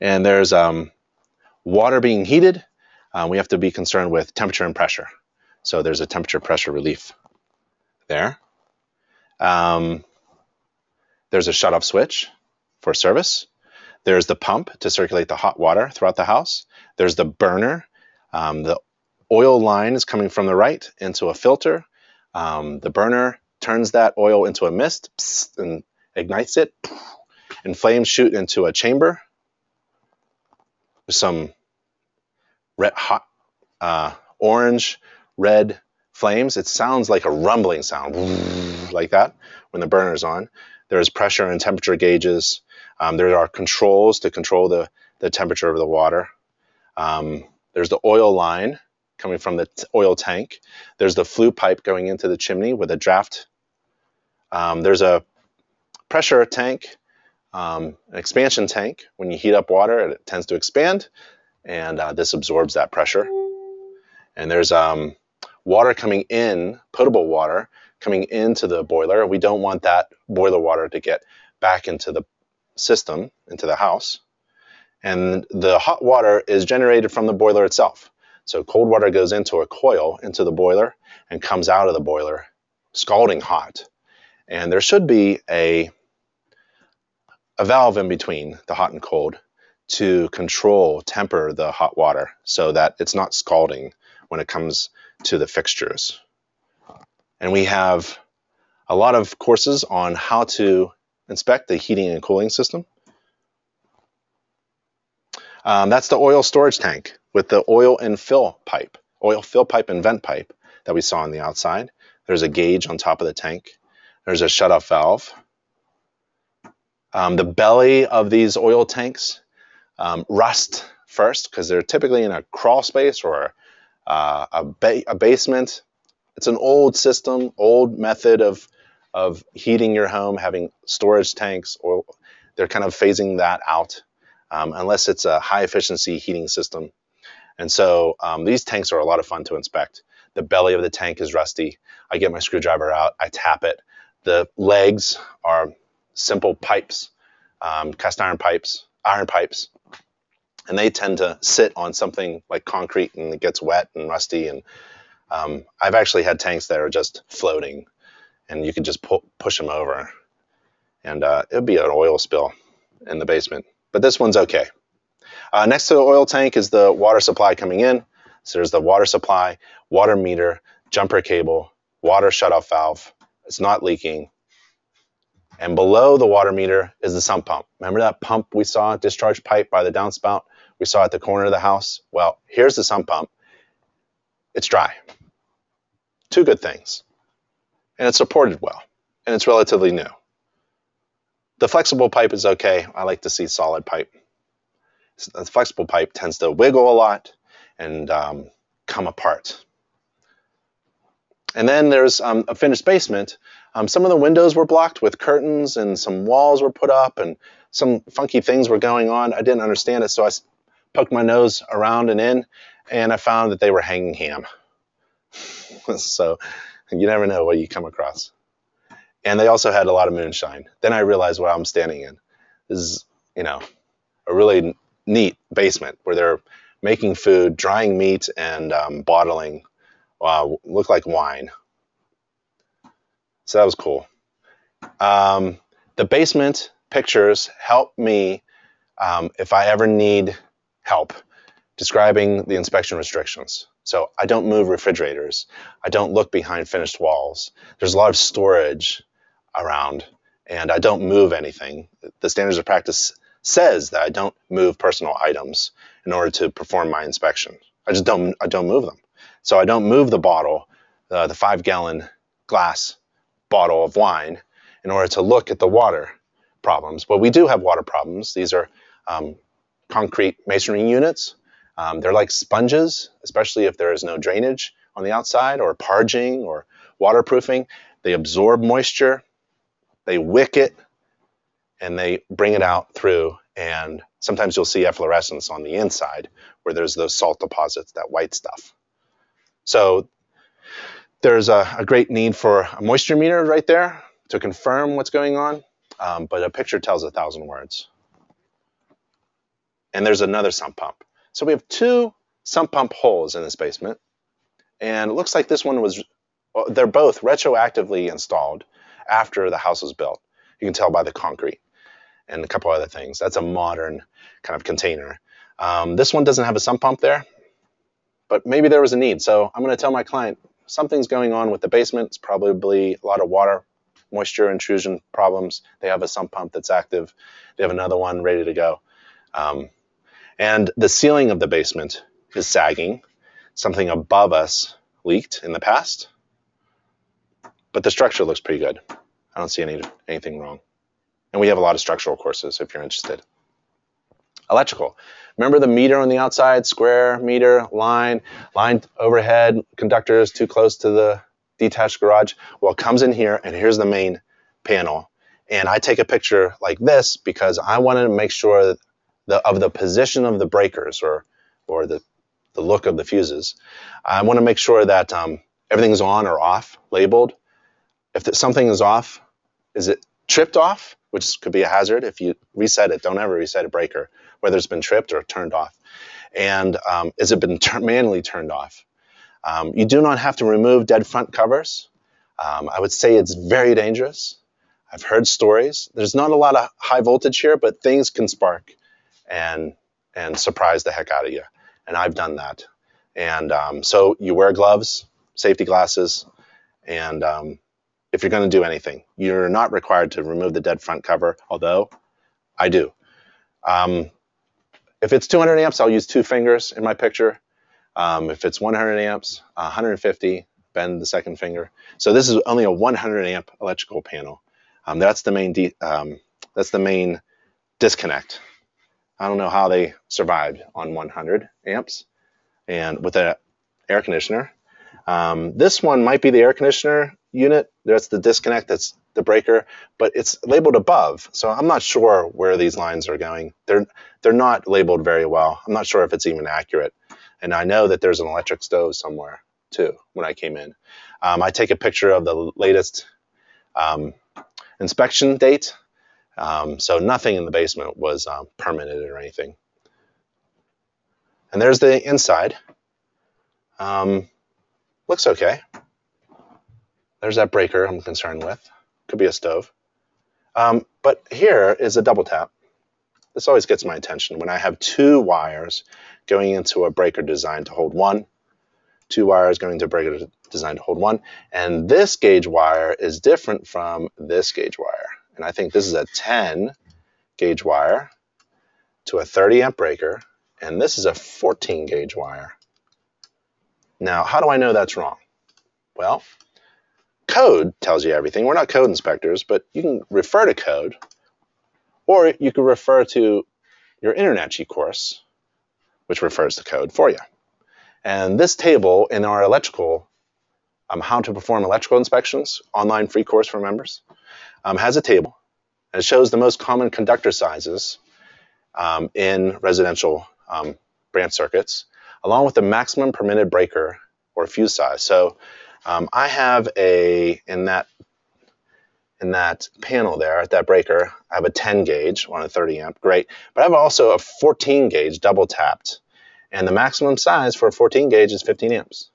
And there's um, water being heated. Uh, we have to be concerned with temperature and pressure. So there's a temperature pressure relief there. Um, there's a shut off switch for service. There's the pump to circulate the hot water throughout the house. There's the burner. Um, the oil line is coming from the right into a filter. Um, the burner turns that oil into a mist and ignites it, and flames shoot into a chamber. There's some red, hot, uh, orange, red flames. It sounds like a rumbling sound, like that when the burner's on. There's pressure and temperature gauges. Um, there are controls to control the, the temperature of the water. Um, there's the oil line coming from the oil tank. There's the flue pipe going into the chimney with a draft. Um, there's a pressure tank, um, an expansion tank. When you heat up water, it tends to expand, and uh, this absorbs that pressure. And there's um, water coming in, potable water, coming into the boiler. We don't want that boiler water to get back into the system, into the house. And the hot water is generated from the boiler itself. So cold water goes into a coil into the boiler and comes out of the boiler scalding hot. And there should be a, a valve in between the hot and cold to control, temper the hot water so that it's not scalding when it comes to the fixtures. And we have a lot of courses on how to inspect the heating and cooling system. Um, that's the oil storage tank with the oil and fill pipe, oil fill pipe and vent pipe that we saw on the outside. There's a gauge on top of the tank. There's a shutoff valve. Um, the belly of these oil tanks um, rust first because they're typically in a crawl space or uh, a, ba- a basement. It's an old system, old method of of heating your home, having storage tanks, or they're kind of phasing that out um, unless it's a high efficiency heating system. And so um, these tanks are a lot of fun to inspect. The belly of the tank is rusty. I get my screwdriver out, I tap it. The legs are simple pipes, um, cast iron pipes, iron pipes, and they tend to sit on something like concrete and it gets wet and rusty. And um, I've actually had tanks that are just floating, and you can just pu- push them over, and uh, it would be an oil spill in the basement but this one's okay. Uh, next to the oil tank is the water supply coming in. So there's the water supply, water meter, jumper cable, water shutoff valve. It's not leaking. And below the water meter is the sump pump. Remember that pump we saw, discharge pipe by the downspout we saw at the corner of the house? Well, here's the sump pump. It's dry. Two good things. And it's supported well. And it's relatively new. The flexible pipe is okay. I like to see solid pipe. The flexible pipe tends to wiggle a lot and um, come apart. And then there's um, a finished basement. Um, some of the windows were blocked with curtains and some walls were put up and some funky things were going on. I didn't understand it, so I poked my nose around and in, and I found that they were hanging ham. so you never know what you come across and they also had a lot of moonshine. Then I realized what I'm standing in. This is, you know, a really neat basement where they're making food, drying meat, and um, bottling uh, look like wine. So that was cool. Um, the basement pictures help me um, if I ever need help describing the inspection restrictions. So I don't move refrigerators. I don't look behind finished walls. There's a lot of storage around and I don't move anything. The standards of practice says that I don't move personal items in order to perform my inspection. I just don't I don't move them. So I don't move the bottle, uh, the five gallon glass bottle of wine, in order to look at the water problems. But we do have water problems. These are um, concrete masonry units. Um, they're like sponges, especially if there is no drainage on the outside or parging or waterproofing. They absorb moisture they wick it and they bring it out through. And sometimes you'll see efflorescence on the inside where there's those salt deposits, that white stuff. So there's a, a great need for a moisture meter right there to confirm what's going on. Um, but a picture tells a thousand words. And there's another sump pump. So we have two sump pump holes in this basement. And it looks like this one was, they're both retroactively installed after the house was built. You can tell by the concrete and a couple other things. That's a modern kind of container. Um, this one doesn't have a sump pump there, but maybe there was a need. So I'm going to tell my client something's going on with the basement. It's probably a lot of water, moisture intrusion problems. They have a sump pump that's active. They have another one ready to go. Um, and the ceiling of the basement is sagging. Something above us leaked in the past, but the structure looks pretty good. I don't see any anything wrong. And we have a lot of structural courses if you're interested. Electrical. Remember the meter on the outside, square meter, line, line overhead, conductors too close to the detached garage? Well, it comes in here, and here's the main panel. And I take a picture like this because I wanted to make sure the, of the position of the breakers or, or the, the look of the fuses. I want to make sure that um, everything's on or off labeled if something is off, is it tripped off, which could be a hazard. If you reset it, don't ever reset a breaker, whether it's been tripped or turned off. And um, is it been manually turned off? Um, you do not have to remove dead front covers. Um, I would say it's very dangerous. I've heard stories. There's not a lot of high voltage here, but things can spark and and surprise the heck out of you. And I've done that. And um, so you wear gloves, safety glasses, and um, if you're going to do anything. You're not required to remove the dead front cover, although I do. Um, if it's 200 amps, I'll use two fingers in my picture. Um, if it's 100 amps, 150, bend the second finger. So this is only a 100 amp electrical panel. Um, that's the main um, that's the main disconnect. I don't know how they survived on 100 amps and with an air conditioner. Um, this one might be the air conditioner unit. That's the disconnect. That's the breaker, but it's labeled above. So I'm not sure where these lines are going. They're they're not labeled very well. I'm not sure if it's even accurate. And I know that there's an electric stove somewhere too when I came in. Um, I take a picture of the latest um, inspection date. Um, so nothing in the basement was um, permitted or anything. And there's the inside. Um, looks okay. There's that breaker I'm concerned with. Could be a stove. Um, but here is a double tap. This always gets my attention when I have two wires going into a breaker designed to hold one, two wires going into a breaker designed to hold one, and this gauge wire is different from this gauge wire. And I think this is a 10 gauge wire to a 30 amp breaker, and this is a 14 gauge wire. Now, how do I know that's wrong? Well, code tells you everything. We're not code inspectors, but you can refer to code, or you can refer to your InterNACHI course, which refers to code for you. And this table in our electrical, um, how to perform electrical inspections, online free course for members, um, has a table. And it shows the most common conductor sizes um, in residential um, branch circuits, along with the maximum permitted breaker or fuse size. So um, I have a in that in that panel there at that breaker. I have a 10 gauge on a 30 amp, great. But I have also a 14 gauge double tapped, and the maximum size for a 14 gauge is 15 amps.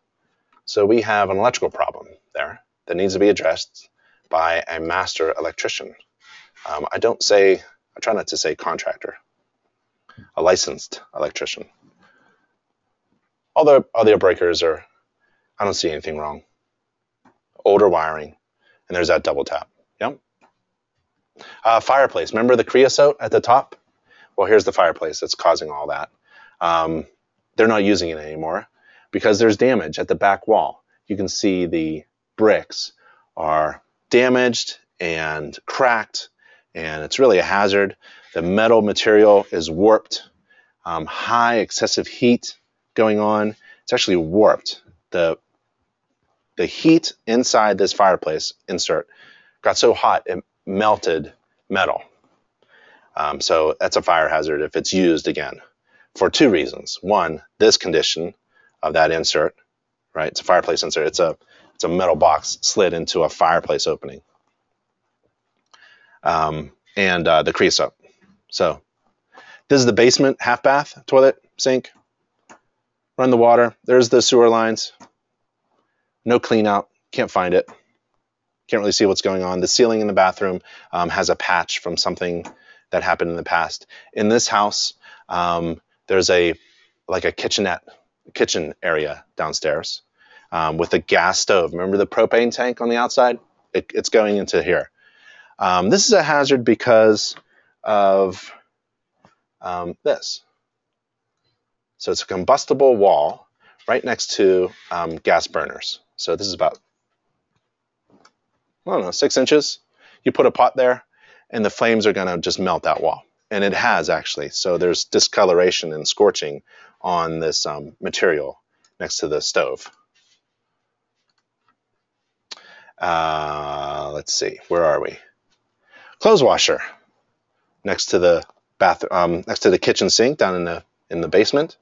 So we have an electrical problem there that needs to be addressed by a master electrician. Um, I don't say, I try not to say contractor, a licensed electrician. All the other breakers are, I don't see anything wrong older wiring, and there's that double tap. Yep. Uh, fireplace. Remember the creosote at the top? Well, here's the fireplace that's causing all that. Um, they're not using it anymore because there's damage at the back wall. You can see the bricks are damaged and cracked, and it's really a hazard. The metal material is warped, um, high excessive heat going on. It's actually warped. The the heat inside this fireplace insert got so hot it melted metal. Um, so that's a fire hazard if it's used again for two reasons. One, this condition of that insert, right? It's a fireplace insert. It's a it's a metal box slid into a fireplace opening. Um, and uh, the creosote. So this is the basement half bath toilet sink. Run the water. There's the sewer lines. No clean out, can't find it. Can't really see what's going on. The ceiling in the bathroom um, has a patch from something that happened in the past. In this house, um, there's a like a kitchenette, kitchen area downstairs um, with a gas stove. Remember the propane tank on the outside? It, it's going into here. Um, this is a hazard because of um, this. So it's a combustible wall right next to um, gas burners. So this is about, I don't know, six inches. You put a pot there, and the flames are going to just melt that wall. And it has actually. So there's discoloration and scorching on this um, material next to the stove. Uh, let's see, where are we? Clothes washer next to the bath, um, next to the kitchen sink down in the in the basement.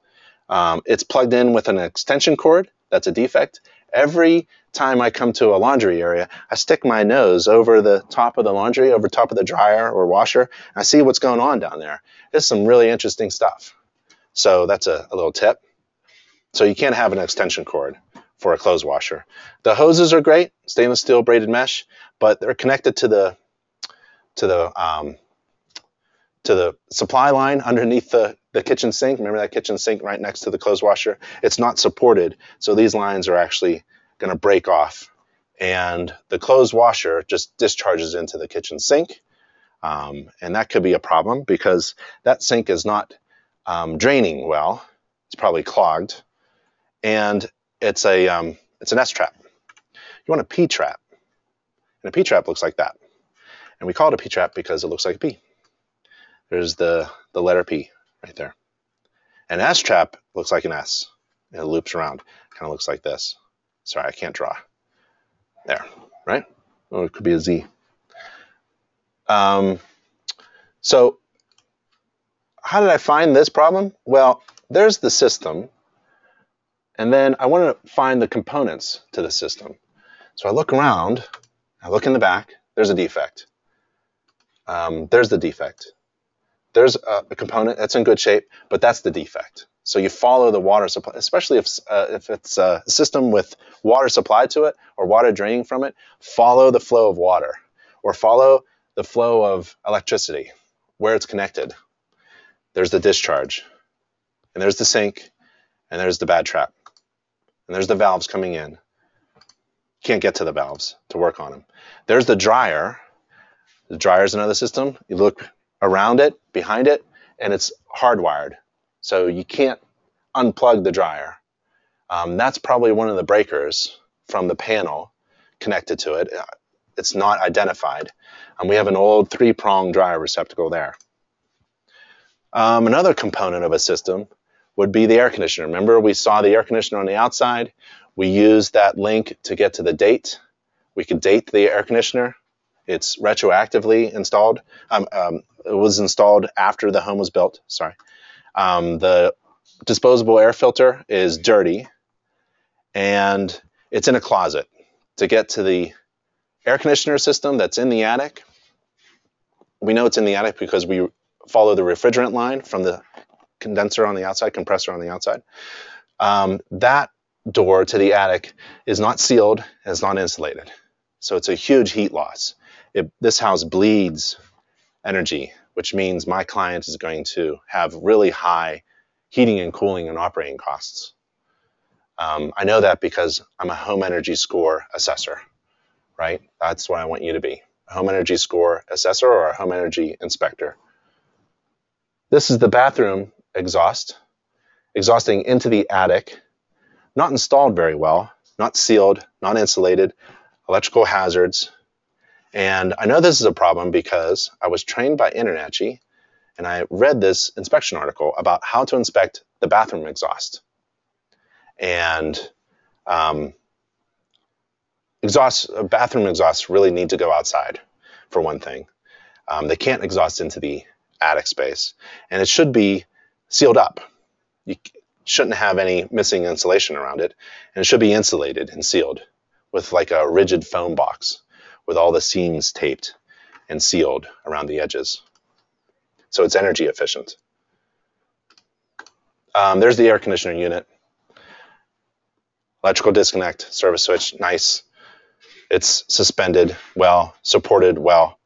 Um, it's plugged in with an extension cord. That's a defect. Every time I come to a laundry area, I stick my nose over the top of the laundry, over top of the dryer or washer, I see what's going on down there. It's some really interesting stuff. So that's a, a little tip. So you can't have an extension cord for a clothes washer. The hoses are great, stainless steel braided mesh, but they're connected to the to the um, to the supply line underneath the, the kitchen sink. Remember that kitchen sink right next to the clothes washer? It's not supported, so these lines are actually going to break off and the clothes washer just discharges into the kitchen sink. Um, and that could be a problem because that sink is not um, draining well. It's probably clogged, and it's a um, it's an S trap. You want a P trap, and a P trap looks like that. And we call it a P trap because it looks like a P. There's the the letter P right there. An S trap looks like an S. It loops around. Kind of looks like this. Sorry, I can't draw. There, right? Or it could be a Z. Um, so how did I find this problem? Well, there's the system, and then I want to find the components to the system. So I look around, I look in the back, there's a defect. Um, there's the defect. There's a, a, component that's in good shape, but that's the defect. So you follow the water supply, especially if, uh, if it's a system with water supplied to it or water draining from it, follow the flow of water or follow the flow of electricity where it's connected. There's the discharge, and there's the sink, and there's the bad trap, and there's the valves coming in. Can't get to the valves to work on them. There's the dryer. The dryer is another system. You look around it, behind it, and it's hardwired. So you can't unplug the dryer. Um, that's probably one of the breakers from the panel connected to it. It's not identified. And we have an old three-prong dryer receptacle there. Um, another component of a system would be the air conditioner. Remember, we saw the air conditioner on the outside. We used that link to get to the date. We could date the air conditioner. It's retroactively installed. Um, um, it was installed after the home was built. Sorry. Um, the disposable air filter is dirty and it's in a closet. To get to the air conditioner system that's in the attic, we know it's in the attic because we follow the refrigerant line from the condenser on the outside, compressor on the outside. Um, that door to the attic is not sealed, and it's not insulated. So it's a huge heat loss. It, this house bleeds energy which means my client is going to have really high heating and cooling and operating costs. Um, I know that because I'm a home energy score assessor, right? That's what I want you to be a home energy score assessor or a home energy inspector. This is the bathroom exhaust, exhausting into the attic, not installed very well, not sealed, not insulated, electrical hazards, and I know this is a problem because I was trained by InterNACHI and I read this inspection article about how to inspect the bathroom exhaust. And um, exhaust, bathroom exhausts really need to go outside, for one thing. Um, they can't exhaust into the attic space, and it should be sealed up. You shouldn't have any missing insulation around it, and it should be insulated and sealed with like a rigid foam box with all the seams taped and sealed around the edges. So it's energy efficient. Um, there's the air conditioning unit. Electrical disconnect, service switch, nice. It's suspended well, supported well.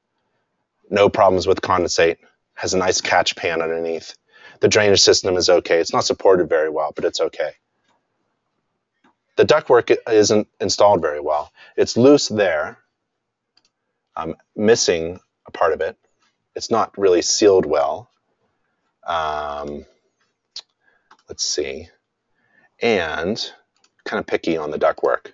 No problems with condensate. Has a nice catch pan underneath. The drainage system is okay. It's not supported very well, but it's okay. The ductwork isn't installed very well. It's loose there, I'm missing a part of it. It's not really sealed well. Um, let's see. And kind of picky on the ductwork.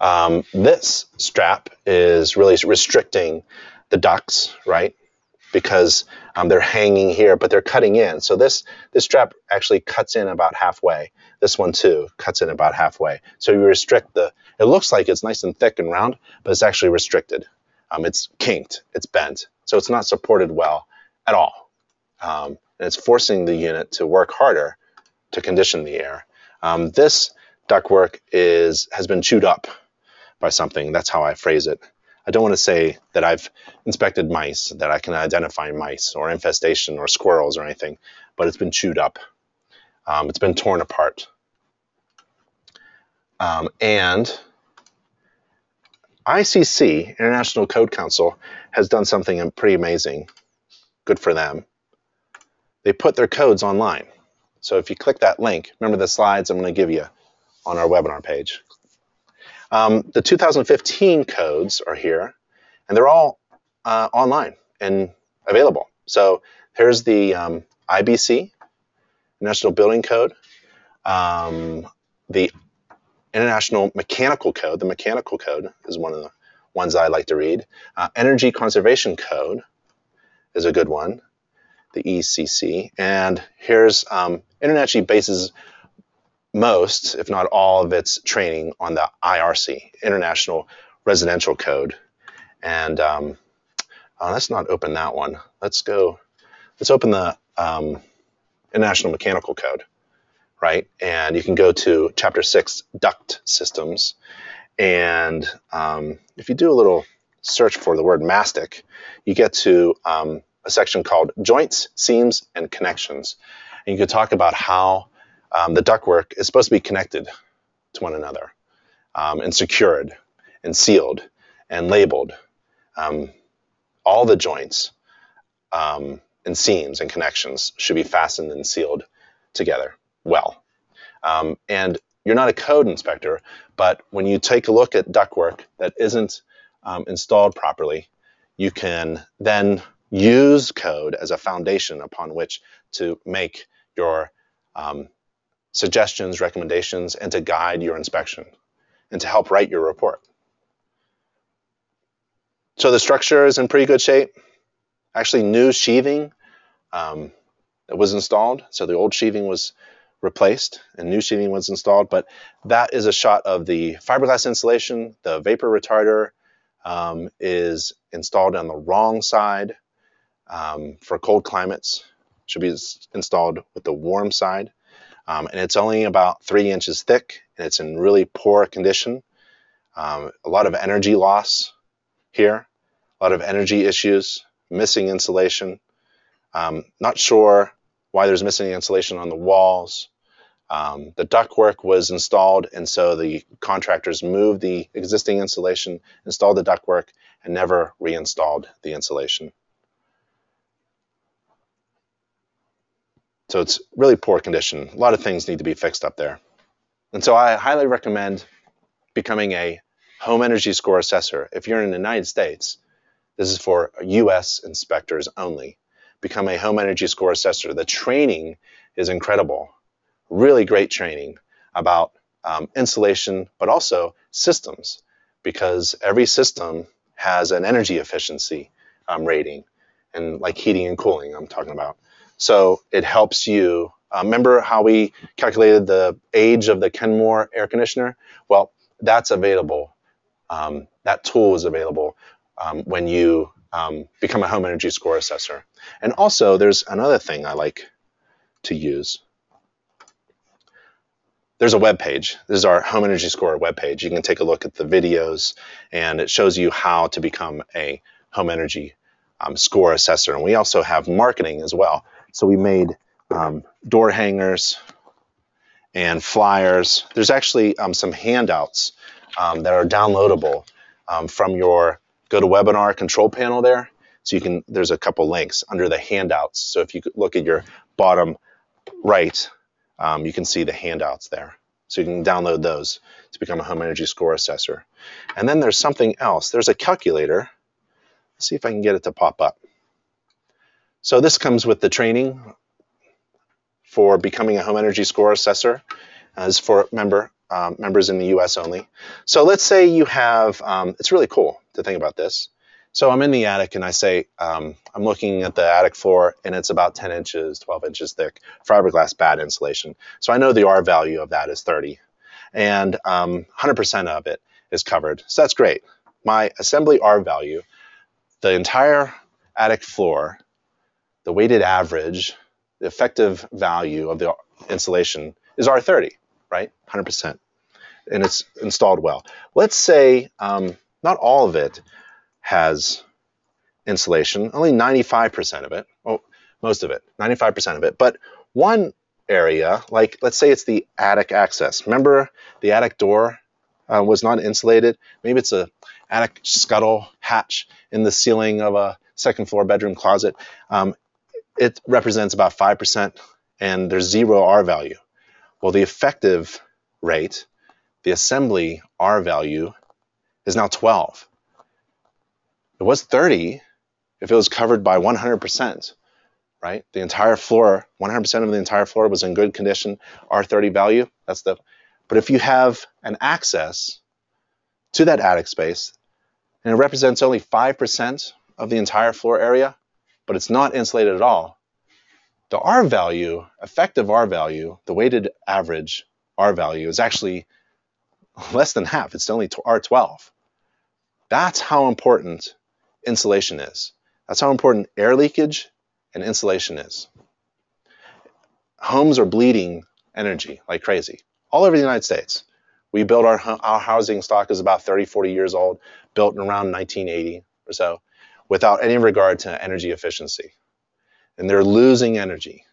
Um, this strap is really restricting the ducts, right? Because um, they're hanging here, but they're cutting in. So this, this strap actually cuts in about halfway. This one too cuts in about halfway. So you restrict the, it looks like it's nice and thick and round, but it's actually restricted. Um, it's kinked, it's bent. So it's not supported well at all. Um, and it's forcing the unit to work harder to condition the air. Um, this ductwork is, has been chewed up by something. That's how I phrase it. I don't want to say that I've inspected mice, that I can identify mice or infestation or squirrels or anything, but it's been chewed up. Um, it's been torn apart. Um, and ICC, International Code Council, has done something pretty amazing. Good for them. They put their codes online. So if you click that link, remember the slides I'm going to give you on our webinar page. Um, the 2015 codes are here, and they're all uh, online and available. So here's the um, IBC, National Building Code, um, the International Mechanical Code. The Mechanical Code is one of the ones I like to read. Uh, Energy Conservation Code is a good one, the ECC. And here's um, InterNACHI actually bases most, if not all, of its training on the IRC, International Residential Code. And um, uh, let's not open that one. Let's go. Let's open the um, International Mechanical Code, right? And you can go to Chapter Six, Duct Systems. And um, if you do a little search for the word mastic, you get to um, a section called Joints, Seams, and Connections. And you can talk about how um, the ductwork is supposed to be connected to one another um, and secured and sealed and labeled. Um, all the joints um, and seams and connections should be fastened and sealed together well. Um, and you're not a code inspector, but when you take a look at ductwork that isn't um, installed properly, you can then use code as a foundation upon which to make your um, suggestions, recommendations, and to guide your inspection and to help write your report. So the structure is in pretty good shape. Actually, new sheathing um, was installed. So the old sheathing was replaced and new sheathing was installed. But that is a shot of the fiberglass insulation. The vapor retarder um, is installed on the wrong side um, for cold climates. Should be installed with the warm side. Um, and it's only about three inches thick and it's in really poor condition. Um, a lot of energy loss here, a lot of energy issues, missing insulation. Um, not sure why there's missing insulation on the walls. Um, the ductwork was installed, and so the contractors moved the existing insulation, installed the ductwork, and never reinstalled the insulation. So it's really poor condition. A lot of things need to be fixed up there. And so I highly recommend becoming a home energy score assessor. If you're in the United States, this is for US inspectors only. Become a home energy score assessor. The training is incredible. Really great training about um, insulation, but also systems, because every system has an energy efficiency um, rating, and like heating and cooling, I'm talking about. So it helps you. Uh, remember how we calculated the age of the Kenmore air conditioner? Well, that's available. Um, that tool is available um, when you um, become a home energy score assessor. And also, there's another thing I like to use. There's a web page. This is our home energy score web page. You can take a look at the videos, and it shows you how to become a home energy um, score assessor. And we also have marketing as well. So we made um, door hangers and flyers. There's actually um, some handouts um, that are downloadable um, from your GoToWebinar control panel there. So you can, there's a couple links under the handouts. So if you look at your bottom right, um, you can see the handouts there. So you can download those to become a home energy score assessor. And then there's something else. There's a calculator. Let's see if I can get it to pop up. So this comes with the training for becoming a home energy score assessor as for member um, members in the US only. So let's say you have, um, it's really cool to think about this. So I'm in the attic and I say, um, I'm looking at the attic floor and it's about 10 inches, 12 inches thick, fiberglass bad insulation. So I know the R value of that is 30 and 100% um, of it is covered. So that's great. My assembly R value, the entire attic floor the weighted average, the effective value of the insulation is R30, right? 100%. And it's installed well. Let's say um, not all of it has insulation, only 95% of it, oh, most of it, 95% of it. But one area, like let's say it's the attic access. Remember the attic door uh, was not insulated? Maybe it's a attic scuttle hatch in the ceiling of a second floor bedroom closet. Um, it represents about 5% and there's zero R value. Well, the effective rate the assembly R value is now 12. It was 30 if it was covered by 100%, right? The entire floor, 100% of the entire floor was in good condition, R30 value. That's the. But if you have an access to that attic space, and it represents only 5% of the entire floor area, but it's not insulated at all, the R value, effective R value, the weighted average R value is actually less than half. It's only R12. That's how important insulation is. That's how important air leakage and insulation is. Homes are bleeding energy like crazy all over the United States. We build our, our housing stock is about 30, 40 years old, built in around 1980 or so, without any regard to energy efficiency. And they're losing energy,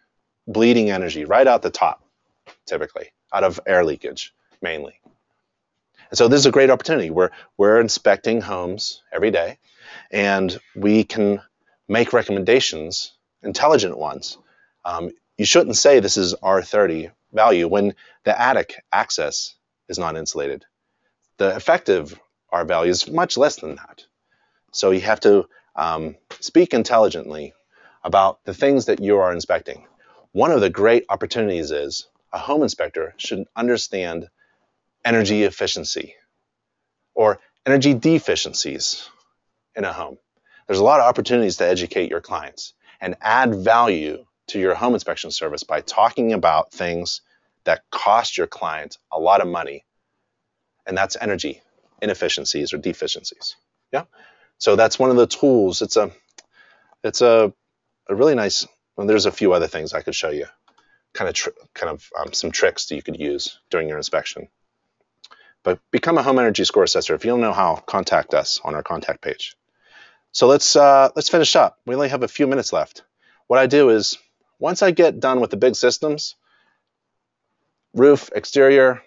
bleeding energy right out the top, typically, out of air leakage mainly. And so this is a great opportunity. We're, we're inspecting homes every day, and we can make recommendations, intelligent ones. Um, you shouldn't say this is R30 value when the attic access is not insulated. The effective R value is much less than that. So you have to um, speak intelligently about the things that you are inspecting. One of the great opportunities is a home inspector should understand energy efficiency or energy deficiencies in a home. There's a lot of opportunities to educate your clients and add value to your home inspection service by talking about things that cost your client a lot of money. And that's energy inefficiencies or deficiencies. Yeah. So that's one of the tools. It's a it's a, a really nice well, there's a few other things I could show you. Kind of kind of um, some tricks that you could use during your inspection. But become a home energy score assessor. If you don't know how, contact us on our contact page. So let's uh, let's finish up. We only have a few minutes left. What I do is once I get done with the big systems, roof, exterior,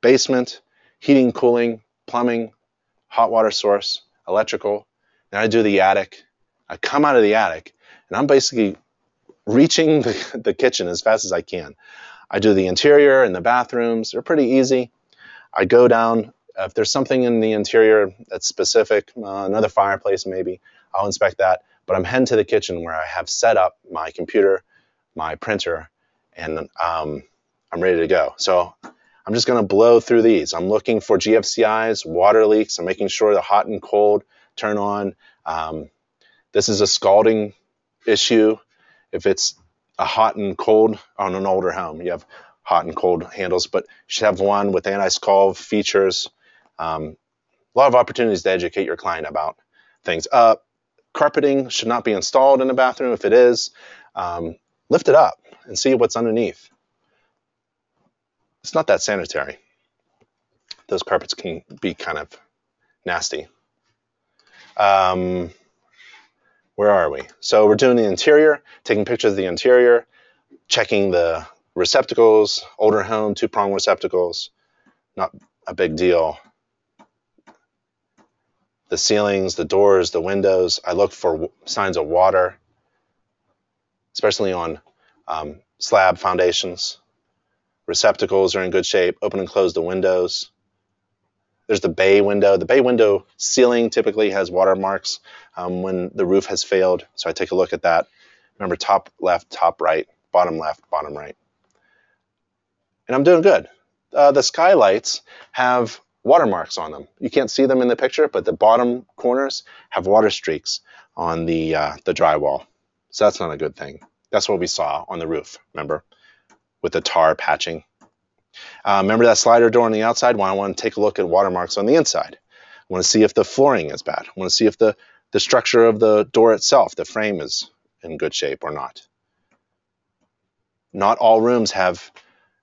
basement, heating, cooling, plumbing, hot water source, electrical, then I do the attic. I come out of the attic and I'm basically reaching the, the kitchen as fast as I can. I do the interior and the bathrooms. They're pretty easy. I go down. If there's something in the interior that's specific, uh, another fireplace maybe, I'll inspect that. But I'm heading to the kitchen where I have set up my computer, my printer, and um, I'm ready to go. So I'm just going to blow through these. I'm looking for GFCIs, water leaks. I'm making sure the hot and cold turn on. Um, this is a scalding issue. If it's a hot and cold on an older home, you have hot and cold handles, but you should have one with anti-scald features. Um, a lot of opportunities to educate your client about things. Uh, carpeting should not be installed in a bathroom. If it is, um, lift it up and see what's underneath. It's not that sanitary. Those carpets can be kind of nasty. Um, where are we? So we're doing the interior, taking pictures of the interior, checking the receptacles, older home, two prong receptacles, not a big deal. The ceilings, the doors, the windows, I look for signs of water, especially on um, slab foundations. Receptacles are in good shape. Open and close the windows. There's the bay window. The bay window ceiling typically has watermarks um, when the roof has failed. So I take a look at that. Remember, top left, top right, bottom left, bottom right and I'm doing good. Uh, the skylights have watermarks on them. You can't see them in the picture, but the bottom corners have water streaks on the uh, the drywall. So that's not a good thing. That's what we saw on the roof, remember, with the tar patching. Uh, remember that slider door on the outside? Well, I want to take a look at watermarks on the inside. I want to see if the flooring is bad. I want to see if the, the structure of the door itself, the frame is in good shape or not. Not all rooms have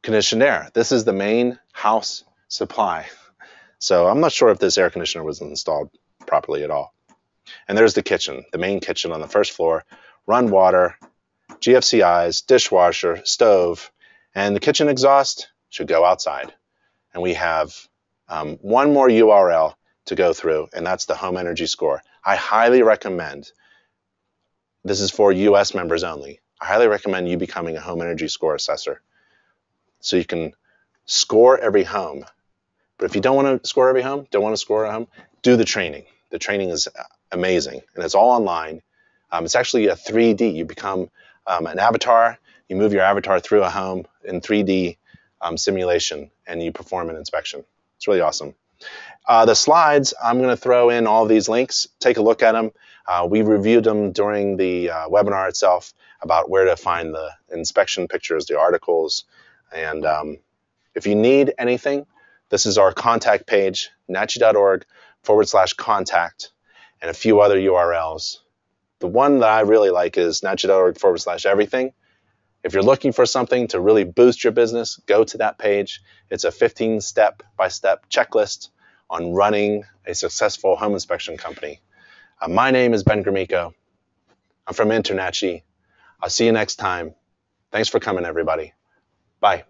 conditioned air. This is the main house supply. So I'm not sure if this air conditioner was installed properly at all. And there's the kitchen, the main kitchen on the first floor, run water, GFCIs, dishwasher, stove, and the kitchen exhaust should go outside. And we have um, one more URL to go through, and that's the home energy score. I highly recommend, this is for US members only, I highly recommend you becoming a home energy score assessor so you can score every home But if you don't want to score every home, don't want to score a home, do the training. The training is amazing, and it's all online. Um, it's actually a 3D. You become um, an avatar. You move your avatar through a home in 3D um, simulation, and you perform an inspection. It's really awesome. Uh, the slides, I'm going to throw in all these links. Take a look at them. Uh, we reviewed them during the uh, webinar itself about where to find the inspection pictures, the articles, and um, if you need anything, this is our contact page, nachi.org forward slash contact, and a few other URLs. The one that I really like is nachi.org forward slash everything. If you're looking for something to really boost your business, go to that page. It's a 15 step by step checklist on running a successful home inspection company. Uh, my name is Ben Gromicko. I'm from InterNACHI. I'll see you next time. Thanks for coming, everybody. Bye.